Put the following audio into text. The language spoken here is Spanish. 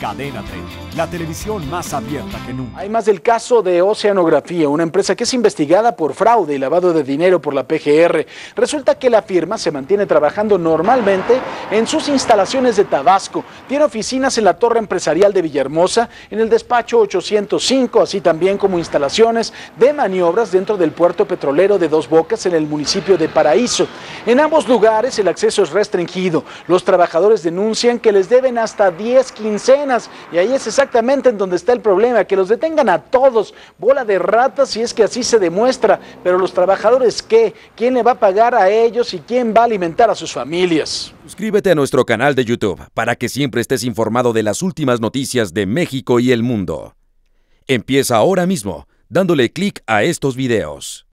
Cadena 30, la televisión más abierta que nunca. Hay más del caso de Oceanografía, una empresa que es investigada por fraude y lavado de dinero por la PGR. Resulta que la firma se mantiene trabajando normalmente en sus instalaciones de Tabasco. Tiene oficinas en la torre empresarial de Villahermosa, en el despacho 805, así también como instalaciones de maniobras dentro del puerto petrolero de Dos Bocas en el municipio de Paraíso. En ambos lugares el acceso es restringido. Los trabajadores denuncian que les deben hasta 10 quincenas y ahí es exactamente en donde está el problema, que los detengan a todos, bola de ratas si es que así se demuestra, pero los trabajadores qué, quién le va a pagar a ellos y quién va a alimentar a sus familias. Suscríbete a nuestro canal de YouTube para que siempre estés informado de las últimas noticias de México y el mundo. Empieza ahora mismo dándole clic a estos videos.